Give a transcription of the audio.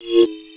you.